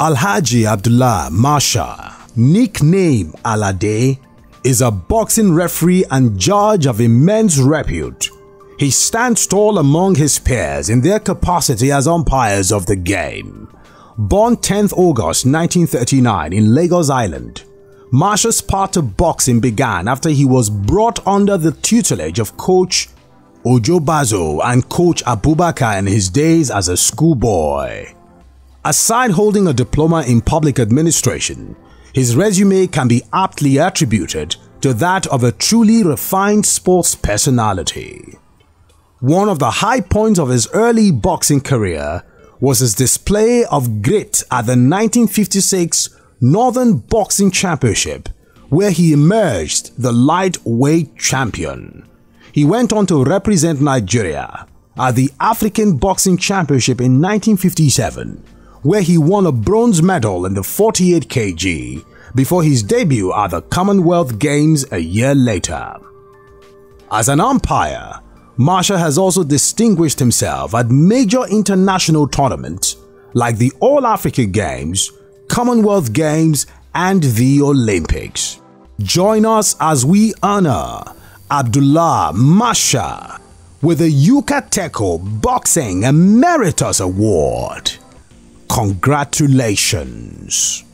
Alhaji Abdullah Masha, nickname Alade, is a boxing referee and judge of immense repute. He stands tall among his peers in their capacity as umpires of the game. Born 10th August 1939 in Lagos Island, Masha's path to boxing began after he was brought under the tutelage of coach Ojo Bazo and coach Abubakar in his days as a schoolboy. Aside holding a diploma in public administration, his resume can be aptly attributed to that of a truly refined sports personality. One of the high points of his early boxing career was his display of grit at the 1956 Northern Boxing Championship, where he emerged the lightweight champion. He went on to represent Nigeria at the African Boxing Championship in 1957, where he won a bronze medal in the 48 kg before his debut at the Commonwealth Games a year later. As an umpire, Masha has also distinguished himself at major international tournaments like the All Africa Games, Commonwealth Games, and the Olympics. Join us as we honor Abdullah Masha with the Yucateco Boxing Emeritus Award. Congratulations.